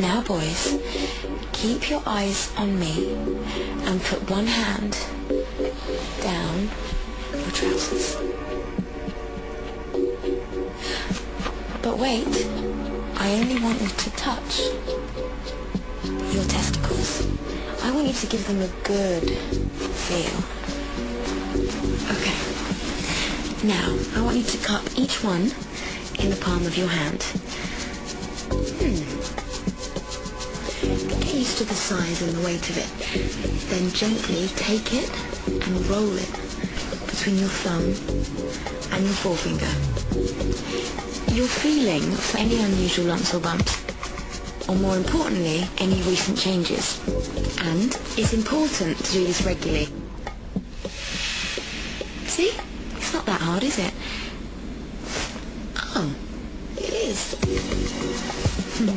Now, boys, keep your eyes on me and put one hand down your trousers. But wait, I only want you to touch your testicles. I want you to give them a good feel. Okay. Now, I want you to cup each one in the palm of your hand. To the size and the weight of it. Then gently take it and roll it between your thumb and your forefinger. You're feeling for any unusual lumps or bumps, or more importantly, any recent changes. And it's important to do this regularly. See? It's not that hard, is it? Oh, it is. Hmm.